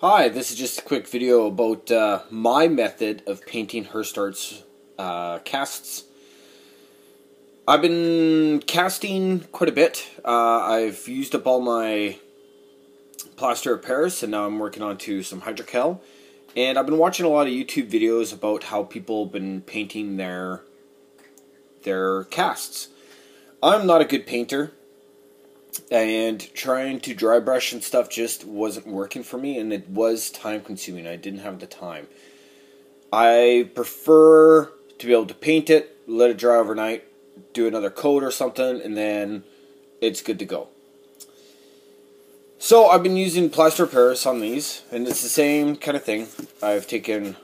Hi, this is just a quick video about uh, my method of painting Hirst Arts uh, casts. I've been casting quite a bit. Uh, I've used up all my plaster of Paris and now I'm working on to some hydrocal. And I've been watching a lot of YouTube videos about how people have been painting their their casts. I'm not a good painter and trying to dry brush and stuff just wasn't working for me and it was time consuming i didn't have the time. I prefer to be able to paint it let it dry overnight do another coat or something and then it's good to go. So i've been using plaster paris on these and it's the same kind of thing. I've taken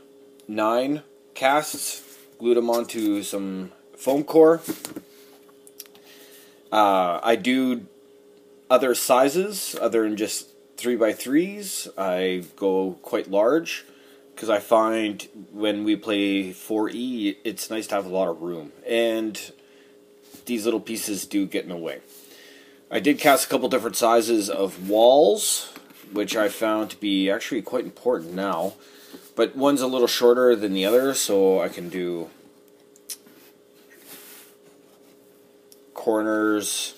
nine casts glued them onto some foam core. Uh, I do other sizes other than just 3 by 3s I go quite large because I find when we play 4E it's nice to have a lot of room and these little pieces do get in the way. I did cast a couple different sizes of walls which I found to be actually quite important now but one's a little shorter than the other so I can do corners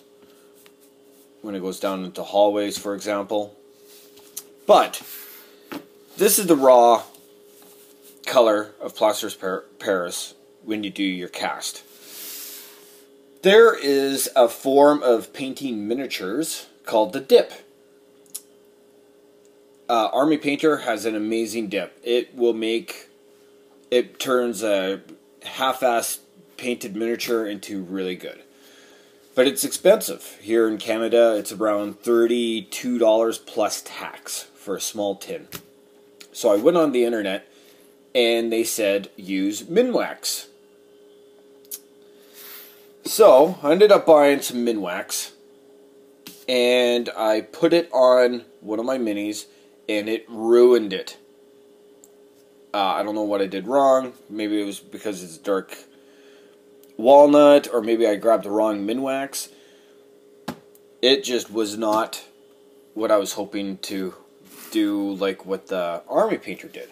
when it goes down into hallways, for example. But this is the raw color of Plasters Paris when you do your cast. There is a form of painting miniatures called the dip. Uh, Army Painter has an amazing dip. It will make, it turns a half-assed painted miniature into really good. But it's expensive. Here in Canada, it's around $32 plus tax for a small tin. So I went on the internet and they said use Minwax. So I ended up buying some Minwax and I put it on one of my minis and it ruined it. Uh, I don't know what I did wrong. Maybe it was because it's dark walnut, or maybe I grabbed the wrong Minwax. It just was not what I was hoping to do, like what the Army Painter did.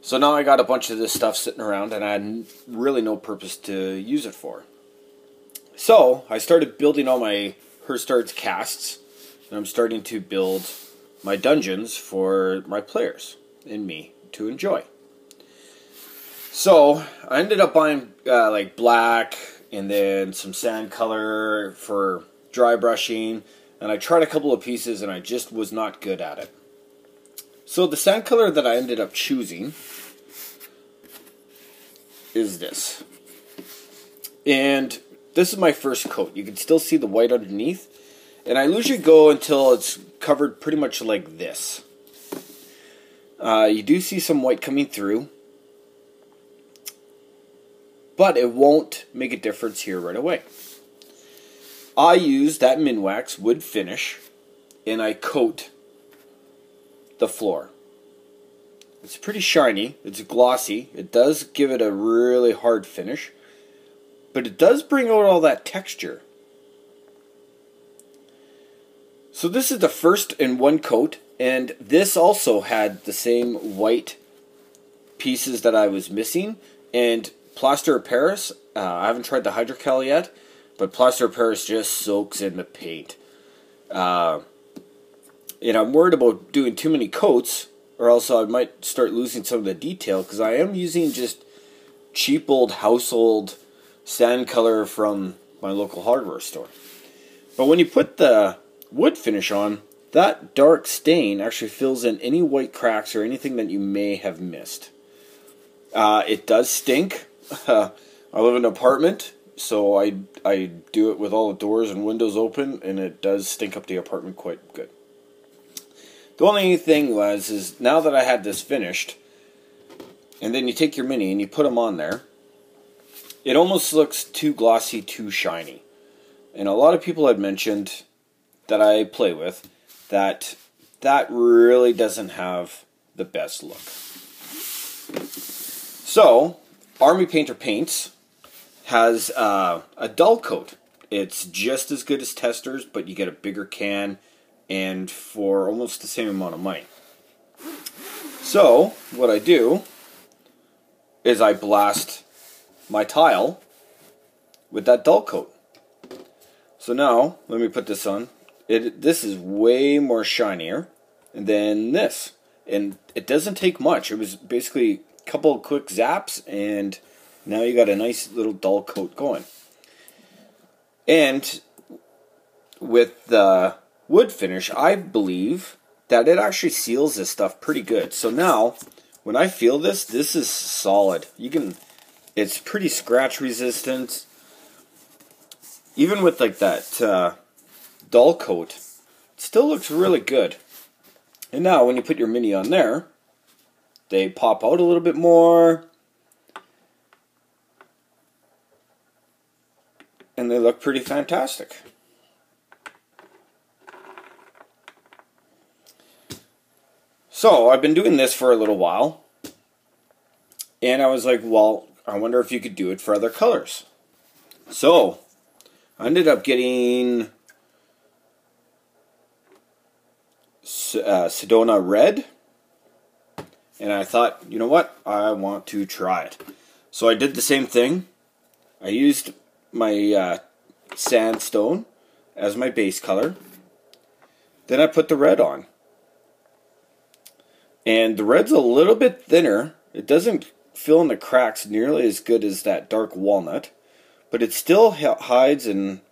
So now I got a bunch of this stuff sitting around, and I had really no purpose to use it for. So I started building all my Hirst Arts casts, and I'm starting to build my dungeons for my players and me to enjoy. So I ended up buying uh, like black and then some sand color for dry brushing. And I tried a couple of pieces and I just was not good at it. So the sand color that I ended up choosing is this. And this is my first coat. You can still see the white underneath. And I usually go until it's covered pretty much like this. Uh, you do see some white coming through but it won't make a difference here right away. I use that Minwax wood finish and I coat the floor. It's pretty shiny, it's glossy, it does give it a really hard finish, but it does bring out all that texture. So this is the first in one coat, and this also had the same white pieces that I was missing, and Plaster of Paris, uh, I haven't tried the Hydrocal yet, but Plaster of Paris just soaks in the paint. Uh, and I'm worried about doing too many coats, or else I might start losing some of the detail, because I am using just cheap old household sand color from my local hardware store. But when you put the wood finish on, that dark stain actually fills in any white cracks or anything that you may have missed. Uh, it does stink, uh, I live in an apartment, so I I do it with all the doors and windows open, and it does stink up the apartment quite good. The only thing was is now that I had this finished, and then you take your mini and you put them on there, it almost looks too glossy, too shiny. And a lot of people had mentioned that I play with that that really doesn't have the best look. So Army Painter Paints has uh, a dull coat. It's just as good as Testors, but you get a bigger can and for almost the same amount of money. So, what I do is I blast my tile with that dull coat. So now, let me put this on. It This is way more shinier than this. And it doesn't take much. It was basically couple quick zaps and now you got a nice little dull coat going. And with the wood finish, I believe that it actually seals this stuff pretty good. So now, when I feel this, this is solid. You can, it's pretty scratch resistant. Even with like that uh, dull coat, it still looks really good. And now when you put your mini on there, they pop out a little bit more. And they look pretty fantastic. So I've been doing this for a little while, and I was like, well, I wonder if you could do it for other colors. So I ended up getting uh, Sedona Red, and I thought, you know what, I want to try it. So I did the same thing. I used my uh, sandstone as my base color. Then I put the red on. And the red's a little bit thinner. It doesn't fill in the cracks nearly as good as that dark walnut, but it still hides and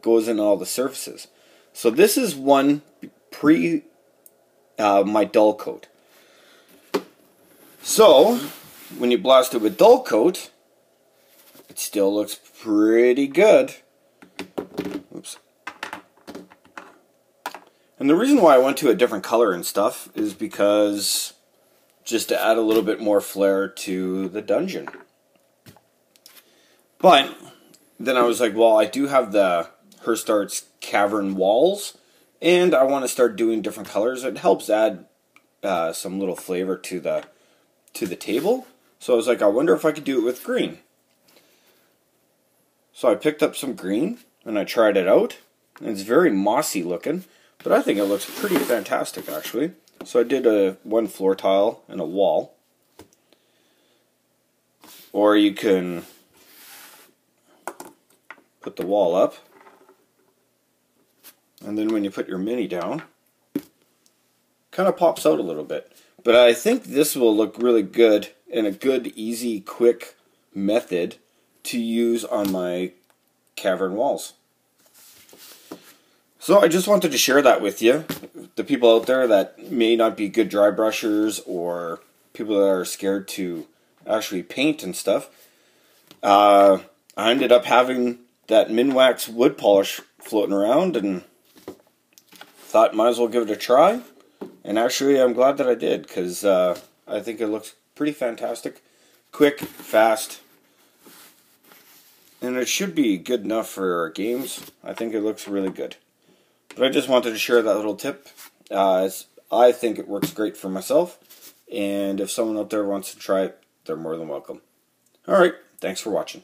goes in all the surfaces. So this is one pre uh, my dull coat. So when you blast it with dull coat, it still looks pretty good. Oops. And the reason why I went to a different color and stuff is because just to add a little bit more flair to the dungeon. But then I was like, well, I do have the Hirst Arts cavern walls, and I want to start doing different colors. It helps add uh, some little flavor to the to the table. So I was like, I wonder if I could do it with green. So I picked up some green and I tried it out. It's very mossy looking. But I think it looks pretty fantastic, actually. So I did a one floor tile and a wall. Or you can put the wall up. And then when you put your mini down, kind of pops out a little bit. But I think this will look really good and a good, easy, quick method to use on my cavern walls. So I just wanted to share that with you. The people out there that may not be good dry brushers or people that are scared to actually paint and stuff. Uh, I ended up having that Minwax wood polish floating around and thought might as well give it a try. And actually I'm glad that I did because uh, I think it looks pretty fantastic. Quick, fast, and it should be good enough for our games. I think it looks really good. But I just wanted to share that little tip. Uh, I think it works great for myself, and if someone out there wants to try it, they're more than welcome. Alright, thanks for watching.